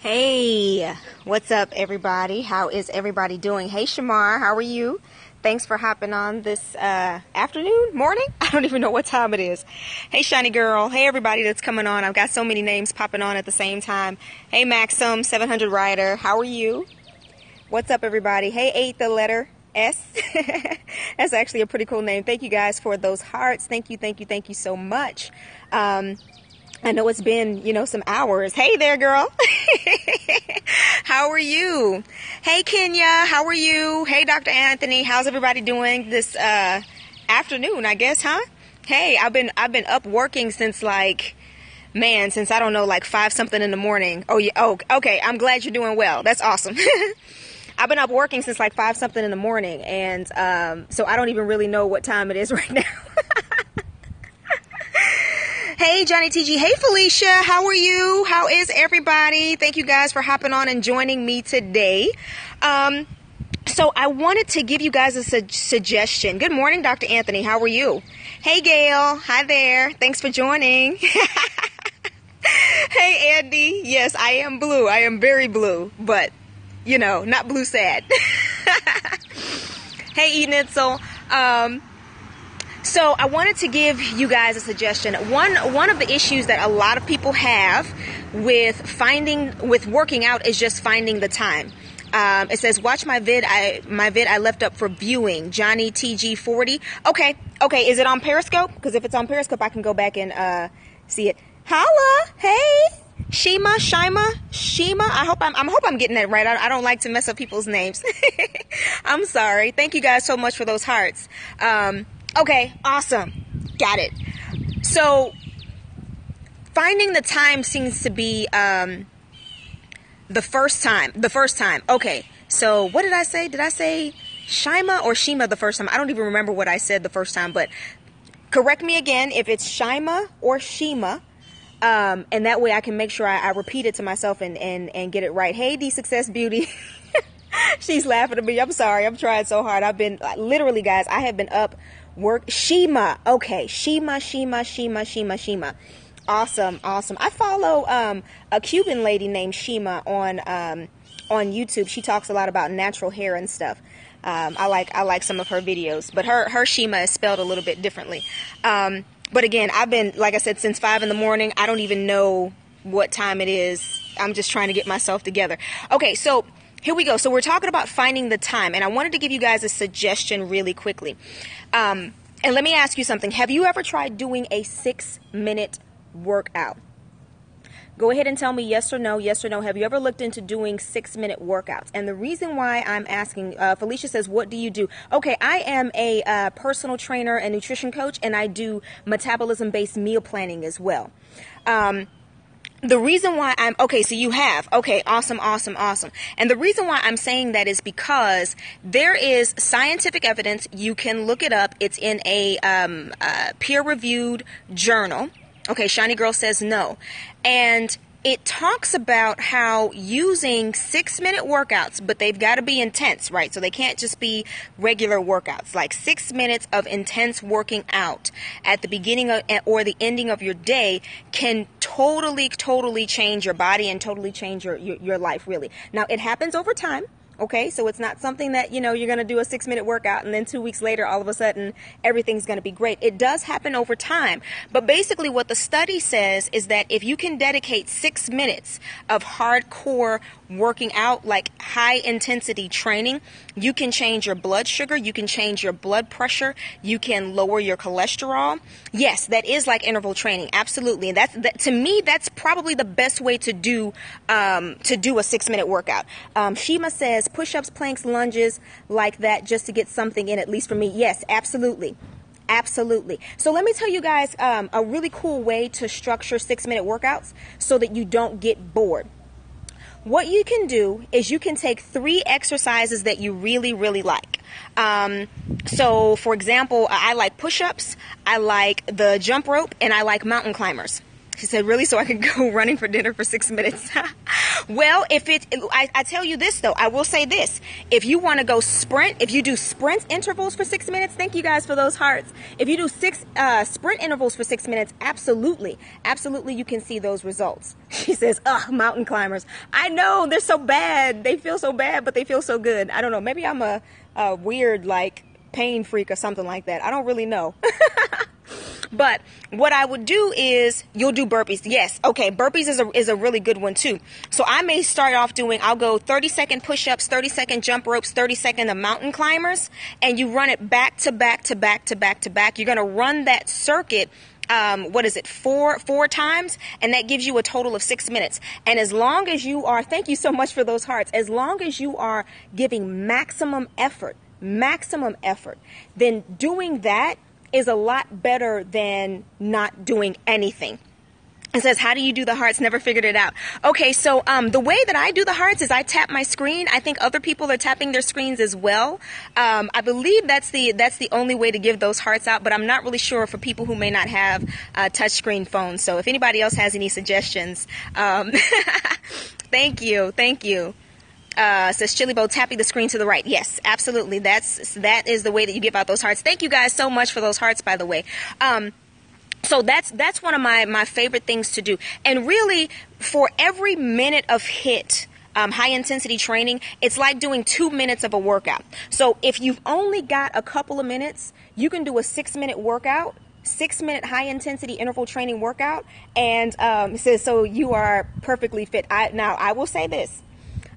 Hey, what's up, everybody? How is everybody doing? Hey, Shamar, how are you? Thanks for hopping on this uh, afternoon, morning. I don't even know what time it is. Hey, Shiny Girl. Hey, everybody that's coming on. I've got so many names popping on at the same time. Hey, Maxim, 700 Rider. How are you? What's up, everybody? Hey, 8 the letter S. that's actually a pretty cool name. Thank you guys for those hearts. Thank you, thank you, thank you so much. Um, I know it's been, you know, some hours. Hey there, girl. how are you? Hey, Kenya. How are you? Hey, Dr. Anthony. How's everybody doing this uh, afternoon? I guess, huh? Hey, I've been I've been up working since like man, since I don't know, like five something in the morning. Oh yeah. Oh, okay. I'm glad you're doing well. That's awesome. I've been up working since like five something in the morning, and um, so I don't even really know what time it is right now. Hey, Johnny TG. Hey, Felicia. How are you? How is everybody? Thank you guys for hopping on and joining me today. Um, so I wanted to give you guys a su- suggestion. Good morning, Dr. Anthony. How are you? Hey, Gail. Hi there. Thanks for joining. hey, Andy. Yes, I am blue. I am very blue, but you know, not blue sad. hey, Enitzel. Um, so I wanted to give you guys a suggestion. One one of the issues that a lot of people have with finding with working out is just finding the time. Um, it says, "Watch my vid. I my vid I left up for viewing." Johnny TG40. Okay, okay. Is it on Periscope? Because if it's on Periscope, I can go back and uh, see it. Holla, hey, Shima, Shima, Shima. I hope I'm. I hope I'm getting that right. I, I don't like to mess up people's names. I'm sorry. Thank you guys so much for those hearts. Um, Okay, awesome. Got it. So, finding the time seems to be um, the first time. The first time. Okay, so what did I say? Did I say Shima or Shima the first time? I don't even remember what I said the first time, but correct me again if it's Shima or Shima. Um, and that way I can make sure I, I repeat it to myself and, and, and get it right. Hey, D Success Beauty. She's laughing at me. I'm sorry. I'm trying so hard. I've been literally, guys, I have been up work Shima. Okay, Shima, Shima, Shima, Shima, Shima. Awesome, awesome. I follow um, a Cuban lady named Shima on um, on YouTube. She talks a lot about natural hair and stuff. Um, I like I like some of her videos, but her her Shima is spelled a little bit differently. Um, but again, I've been like I said since five in the morning. I don't even know what time it is. I'm just trying to get myself together. Okay, so here we go. So we're talking about finding the time, and I wanted to give you guys a suggestion really quickly. Um, and let me ask you something. Have you ever tried doing a six minute workout? Go ahead and tell me yes or no, yes or no. Have you ever looked into doing six minute workouts? And the reason why I'm asking, uh, Felicia says, What do you do? Okay, I am a uh, personal trainer and nutrition coach, and I do metabolism based meal planning as well. Um, the reason why I'm okay, so you have okay, awesome, awesome, awesome. And the reason why I'm saying that is because there is scientific evidence. You can look it up. It's in a um, uh, peer-reviewed journal. Okay, Shiny Girl says no, and it talks about how using six minute workouts, but they've got to be intense, right? So they can't just be regular workouts, like six minutes of intense working out at the beginning of, or the ending of your day can totally, totally change your body and totally change your, your, your life, really. Now, it happens over time. Okay, so it's not something that, you know, you're going to do a six minute workout and then two weeks later, all of a sudden, everything's going to be great. It does happen over time. But basically, what the study says is that if you can dedicate six minutes of hardcore working out, like high intensity training, you can change your blood sugar, you can change your blood pressure, you can lower your cholesterol. Yes, that is like interval training, absolutely. And that's that, to me, that's probably the best way to do um, to do a six minute workout. Um, Shima says push ups, planks, lunges, like that, just to get something in, at least for me. Yes, absolutely. Absolutely. So let me tell you guys um, a really cool way to structure six minute workouts so that you don't get bored. What you can do is you can take three exercises that you really, really like. Um, so, for example, I like push ups, I like the jump rope, and I like mountain climbers. She said, really? So I could go running for dinner for six minutes? well, if it, I, I, tell you this though, I will say this. If you want to go sprint, if you do sprint intervals for six minutes, thank you guys for those hearts. If you do six uh, sprint intervals for six minutes, absolutely, absolutely you can see those results. She says, ugh, mountain climbers. I know they're so bad. They feel so bad, but they feel so good. I don't know. Maybe I'm a, a weird, like, pain freak or something like that. I don't really know. But what I would do is you'll do burpees. Yes. Okay. Burpees is a, is a really good one too. So I may start off doing, I'll go 30 second push ups, 30 second jump ropes, 30 second of mountain climbers, and you run it back to back to back to back to back. You're to run that circuit um, what is it four four times and that gives you a total of six minutes and as long as you are thank you so much for those hearts as long as you are giving maximum effort maximum effort then doing that is a lot better than not doing anything. It says, how do you do the hearts? Never figured it out. Okay, so um, the way that I do the hearts is I tap my screen. I think other people are tapping their screens as well. Um, I believe that's the that's the only way to give those hearts out, but I'm not really sure for people who may not have uh, touchscreen phones. So if anybody else has any suggestions, um, thank you, thank you uh, says Chili Bowl tapping the screen to the right. Yes, absolutely. That's that is the way that you give out those hearts. Thank you guys so much for those hearts, by the way. Um, so that's that's one of my my favorite things to do. And really, for every minute of HIIT. Um, high intensity training, it's like doing two minutes of a workout. So if you've only got a couple of minutes, you can do a six minute workout six minute high intensity interval training workout and um, says so you are perfectly fit I, now i will say this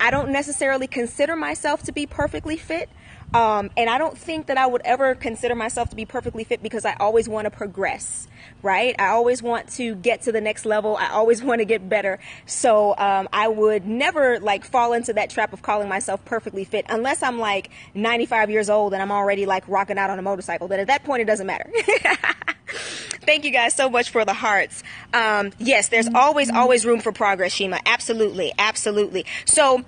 I don't necessarily consider myself to be perfectly fit. Um, and I don't think that I would ever consider myself to be perfectly fit because I always want to progress, right? I always want to get to the next level. I always want to get better. So um, I would never like fall into that trap of calling myself perfectly fit unless I'm like 95 years old and I'm already like rocking out on a motorcycle. Then at that point, it doesn't matter. Thank you guys so much for the hearts. Um, yes, there's always, always room for progress, Shima. Absolutely, absolutely. So,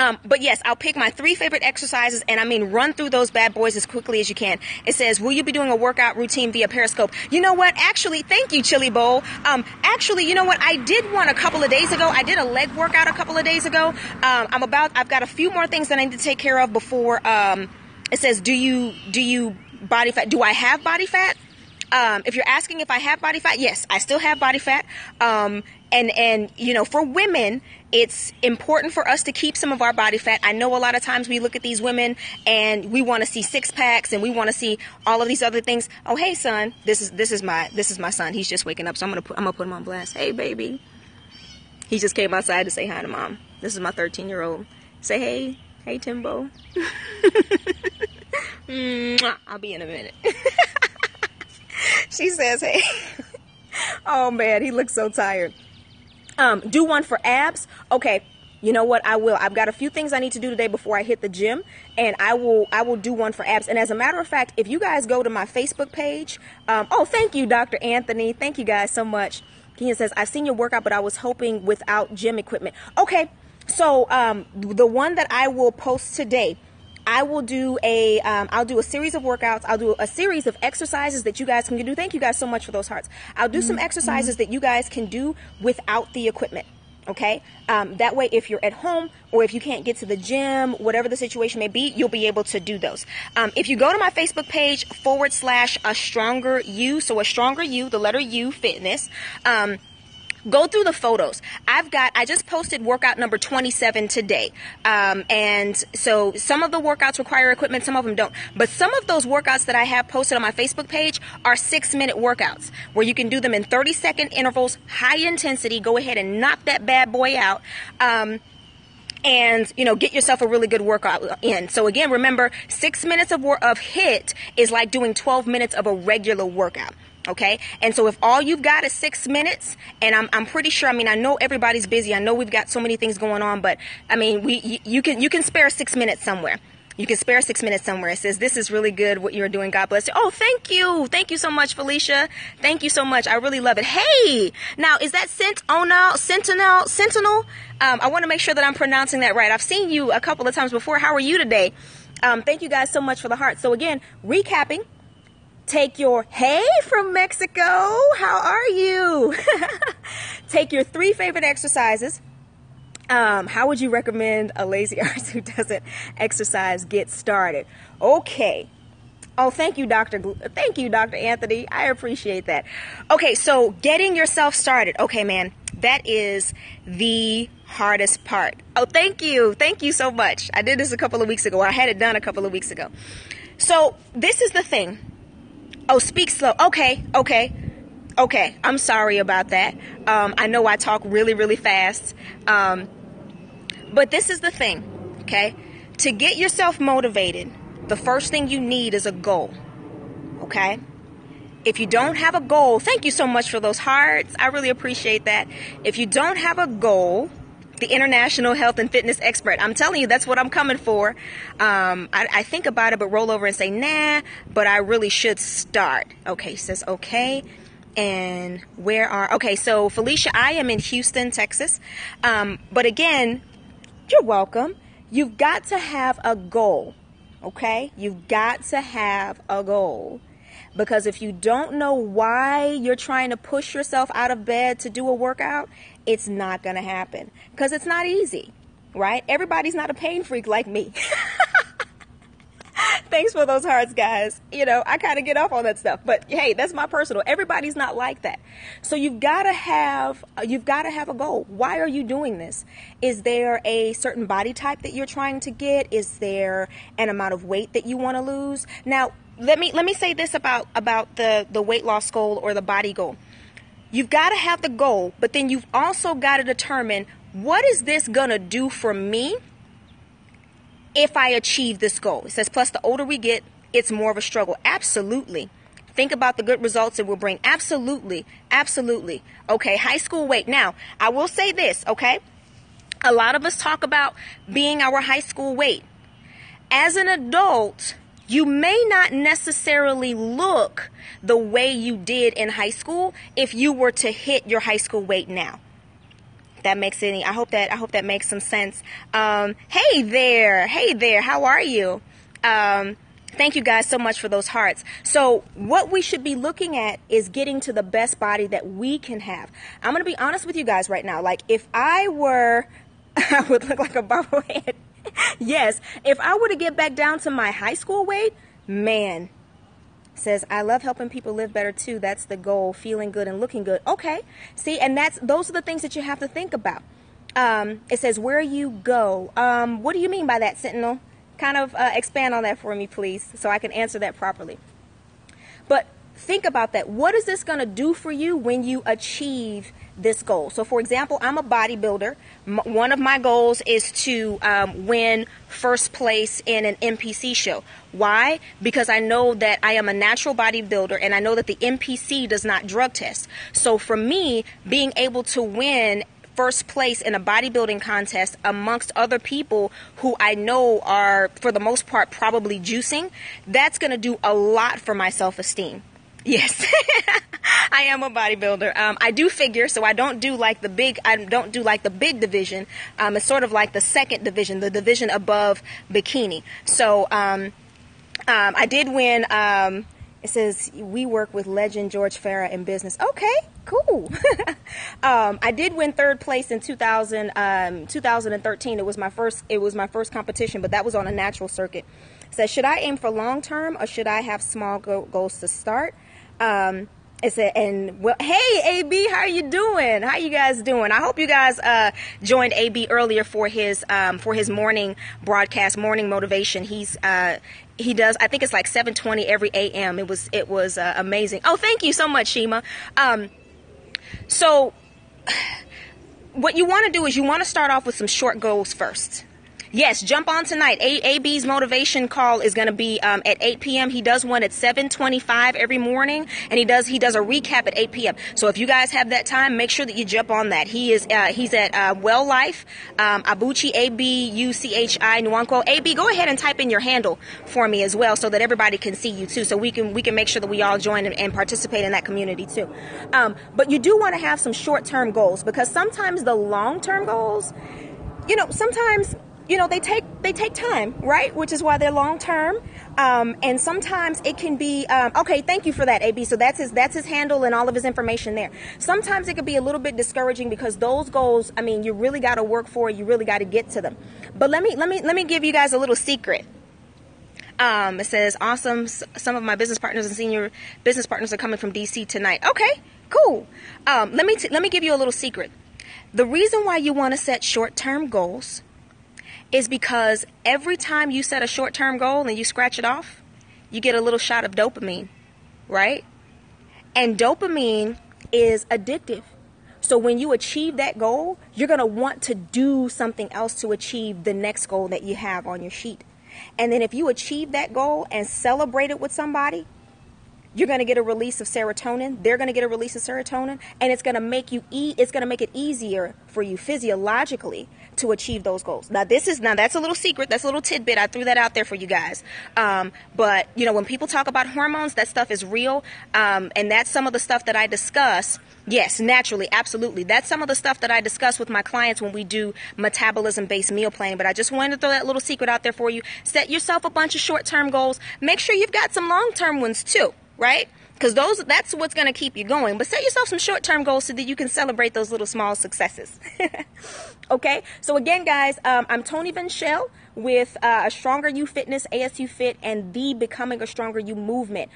um, but yes, I'll pick my three favorite exercises and I mean run through those bad boys as quickly as you can. It says, will you be doing a workout routine via Periscope? You know what? Actually, thank you, Chili Bowl. Um, actually, you know what? I did one a couple of days ago. I did a leg workout a couple of days ago. Um, I'm about, I've got a few more things that I need to take care of before, um, it says, do you, do you body fat? Do I have body fat? Um, if you're asking if I have body fat, yes, I still have body fat. Um, and and you know, for women, it's important for us to keep some of our body fat. I know a lot of times we look at these women and we want to see six packs and we want to see all of these other things. Oh, hey, son, this is this is my this is my son. He's just waking up, so I'm gonna put I'm gonna put him on blast. Hey, baby. He just came outside to say hi to mom. This is my 13 year old. Say hey, hey Timbo. I'll be in a minute. she says, hey. oh man, he looks so tired. Um, do one for abs. Okay, you know what? I will. I've got a few things i need to do today before i hit the gym and i will i will do one for abs. And as a matter of fact if you guys go to my facebook page um, oh thank you dr anthony. Thank you guys so much. He says i've seen your workout but i was hoping without gym equipment. Okay so um, the one that i will post today I will do a, um, I'll do a series of workouts. I'll do a series of exercises that you guys can do. Thank you guys so much for those hearts. I'll do mm-hmm. some exercises that you guys can do without the equipment. Okay. Um, that way, if you're at home or if you can't get to the gym, whatever the situation may be, you'll be able to do those. Um, if you go to my Facebook page forward slash a stronger you, so a stronger you, the letter U fitness, um, go through the photos. I've got, I just posted workout number 27 today. Um, and so some of the workouts require equipment, some of them don't. But some of those workouts that I have posted on my Facebook page are six minute workouts where you can do them in 30 second intervals, high intensity. Go ahead and knock that bad boy out. Um, and you know get yourself a really good workout in so again remember six minutes of, of HIIT is like doing 12 minutes of a regular workout Okay. And so if all you've got is six minutes, and I'm, I'm pretty sure, I mean, I know everybody's busy. I know we've got so many things going on, but I mean, we, you, you can, you can spare six minutes somewhere. You can spare six minutes somewhere. It says, this is really good what you're doing. God bless you. Oh, thank you. Thank you so much, Felicia. Thank you so much. I really love it. Hey, now is that Sent, oh no, Sentinel, Sentinel? Um, I want to make sure that I'm pronouncing that right. I've seen you a couple of times before. How are you today? Um, thank you guys so much for the heart. So again, recapping, Take your, hey from Mexico, how are you? Take your three favorite exercises. Um, how would you recommend a lazy artist who doesn't exercise get started? Okay. Oh, thank you, Dr. Thank you, Dr. Anthony. I appreciate that. Okay, so getting yourself started. Okay, man, that is the hardest part. Oh, thank you. Thank you so much. I did this a couple of weeks ago. I had it done a couple of weeks ago. So, this is the thing. Oh, speak slow. Okay, okay. Okay, I'm sorry about that. Um, I know I talk really, really fast. Um, but this is the thing, okay? To get yourself motivated, the first thing you need is a goal, okay? If you don't have a goal, thank you so much for those hearts. I really appreciate that. If you don't have a goal, the international health and fitness expert. I'm telling you, that's what I'm coming for. Um, I, I, think about it, but roll over and say, nah, but I really should start. Okay, says, okay and where are okay so felicia i am in houston texas um, but again you're welcome you've got to have a goal okay you've got to have a goal because if you don't know why you're trying to push yourself out of bed to do a workout it's not going to happen because it's not easy right everybody's not a pain freak like me Thanks for those hearts, guys. You know, I kind of get off on that stuff, but hey, that's my personal. Everybody's not like that. So you've got to have you've got to have a goal. Why are you doing this? Is there a certain body type that you're trying to get? Is there an amount of weight that you want to lose? Now, let me let me say this about about the the weight loss goal or the body goal. You've got to have the goal, but then you've also got to determine what is this going to do for me? if I achieve this goal. It says, plus, the older we get, it's more of a struggle. Absolutely. Think about the good results it will bring. Absolutely. Absolutely. Okay, high school weight. Now, I will say this, okay? A lot of us talk about being our high school weight. As an adult, you may not necessarily look the way you did in high school if you were to hit your high school weight now. That makes any i hope that i hope that makes some sense. Um, hey there hey there how are you? Um, thank you guys so much for those hearts. So what we should be looking at is getting to the best body that we can have. I'm gonna be honest with you guys right now like if i were i would look like a bobblehead yes if i were to get back down to my high school weight man says i love helping people live better too. That's the goal feeling good and looking good. Okay see and that's those are the things that you have to think about. Um, it says where you go. Um, what do you mean by that sentinel? Kind of uh, expand on that for me please so i can answer that properly. But think about that. What is this going to do for you when you achieve this goal. So, for example, I'm a bodybuilder. M- one of my goals is to um, win first place in an NPC show. Why? Because I know that I am a natural bodybuilder and I know that the NPC does not drug test. So, for me, being able to win first place in a bodybuilding contest amongst other people who I know are, for the most part, probably juicing, that's going to do a lot for my self esteem. Yes, I am a bodybuilder. Um, I do figure, so I don't do like the big. I don't do like the big division. Um, it's sort of like the second division, the division above bikini. So um, um I did win. Um, it says we work with legend George Farah in business. Okay, cool. Um, I did win third place in 2000, 2013. It was my first. It was my first competition, but that was on a natural circuit. It says, should I aim for long term or should I have small goals to start? Um, it said, and well, hey, AB, how are you doing? How you guys doing? I hope you guys uh, joined AB earlier for his um, for his morning broadcast, morning motivation. He's uh, he does. I think it's like 7:20 every AM. It was it was uh, amazing. Oh, thank you so much, Shima. Um, so, what you want to do is you want to start off with some short goals first. Yes, jump on tonight. A- AB's motivation call is going to be um, at 8 p.m. He does one at 7:25 every morning, and he does he does a recap at 8 p.m. So if you guys have that time, make sure that you jump on that. He is uh, he's at uh, Well Life, um, Abuchi A B U C H I Nwankwo. AB, go ahead and type in your handle for me as well, so that everybody can see you too. So we can we can make sure that we all join and, and participate in that community too. Um, but you do want to have some short term goals because sometimes the long term goals, you know, sometimes you know they take they take time right which is why they're long term um, and sometimes it can be um, okay thank you for that ab so that's his that's his handle and all of his information there sometimes it could be a little bit discouraging because those goals i mean you really got to work for it you really got to get to them but let me let me let me give you guys a little secret Um, it says, awesome. Some of my business partners and senior business partners are coming from DC tonight. Okay, cool. Um, let me t- let me give you a little secret. The reason why you want to set short-term goals is because every time you set a short-term goal and you scratch it off, you get a little shot of dopamine, right? And dopamine is addictive. So when you achieve that goal, you're going to want to do something else to achieve the next goal that you have on your sheet. And then if you achieve that goal and celebrate it with somebody, you're going to get a release of serotonin they're going to get a release of serotonin and it's going to make you e- it's going to make it easier for you physiologically to achieve those goals now this is now that's a little secret that's a little tidbit i threw that out there for you guys um, but you know when people talk about hormones that stuff is real um, and that's some of the stuff that i discuss Yes, naturally, absolutely. That's some of the stuff that I discuss with my clients when we do metabolism based meal planning. But I just wanted to throw that little secret out there for you. Set yourself a bunch of short term goals. Make sure you've got some long term ones too right? Because those that's what's going to keep you going. But set yourself some short-term goals so that you can celebrate those little small successes. okay. So again, guys, um, I'm Tony Vinchealle with uh, a Stronger You Fitness, ASU Fit, and the Becoming a Stronger You movement.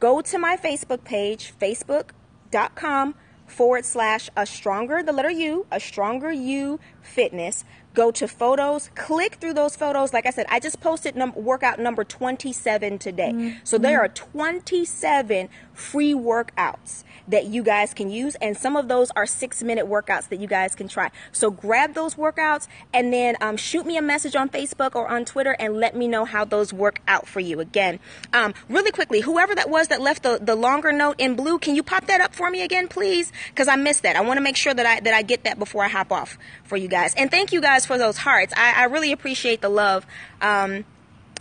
Go to my Facebook page, facebook.com forward slash a stronger, the letter U, a stronger you fitness. Go to photos, click through those photos. Like I said, I just posted num- workout number 27 today. Mm-hmm. So there are 27 free workouts that you guys can use. And some of those are six minute workouts that you guys can try. So grab those workouts and then um, shoot me a message on Facebook or on Twitter and let me know how those work out for you. Again, um, really quickly, whoever that was that left the, the longer note in blue, can you pop that up for me again, please? Because I missed that. I want to make sure that I, that I get that before I hop off for you guys. And thank you guys for those hearts. I, I really appreciate the love. Um,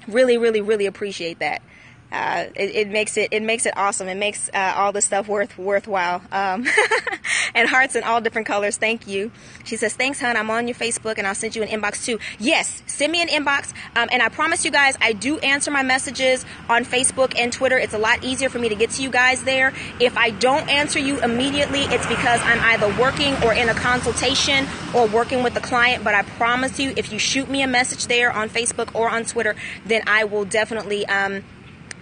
really, really, really appreciate that uh, it, it, makes it it makes it awesome. It makes uh, all the stuff worth worthwhile. Um, and hearts in all different colors. Thank you. She says, "Thanks, hon. I'm on your Facebook, and I'll send you an inbox too." Yes, send me an inbox. Um, and I promise you guys, I do answer my messages on Facebook and Twitter. It's a lot easier for me to get to you guys there. If I don't answer you immediately, it's because I'm either working or in a consultation or working with the client. But I promise you, if you shoot me a message there on Facebook or on Twitter, then I will definitely. Um,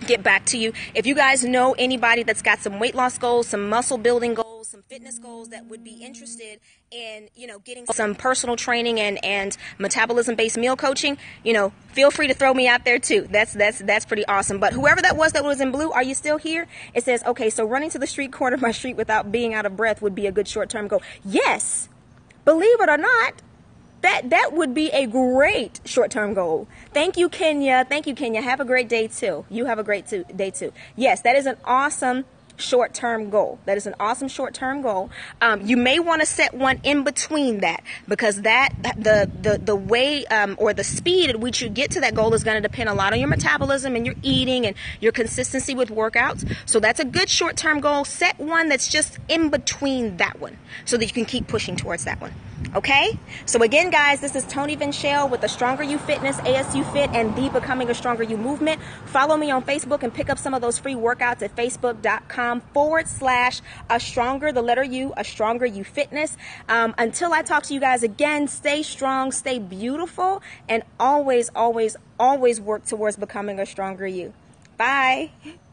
get back to you. If you guys know anybody that's got some weight loss goals, some muscle building goals, some fitness goals that would be interested in, you know, getting some personal training and, and metabolism based meal coaching, you know, feel free to throw me out there too. That's that's that's pretty awesome. But whoever that was that was in blue, are you still here? It says, okay, so running to the street corner of my street without being out of breath would be a good short term goal. Yes. Believe it or not, that that would be a great short-term goal. Thank you, Kenya. Thank you, Kenya. Have a great day too. You have a great too, day too. Yes, that is an awesome short-term goal. That is an awesome short-term goal. Um, you may want to set one in between that because that the the the way um, or the speed at which you get to that goal is going to depend a lot on your metabolism and your eating and your consistency with workouts. So that's a good short-term goal. Set one that's just in between that one so that you can keep pushing towards that one. Okay? So again, guys, this is Tony Vinchealle with the Stronger You Fitness, ASU Fit, and the Becoming a Stronger You movement. Follow me on Facebook and pick up some of those free workouts at facebook.com forward slash a stronger, the letter U, a stronger you fitness. Um, until I talk to you guys again, stay strong, stay beautiful, and always, always, always work towards becoming a stronger you. Bye.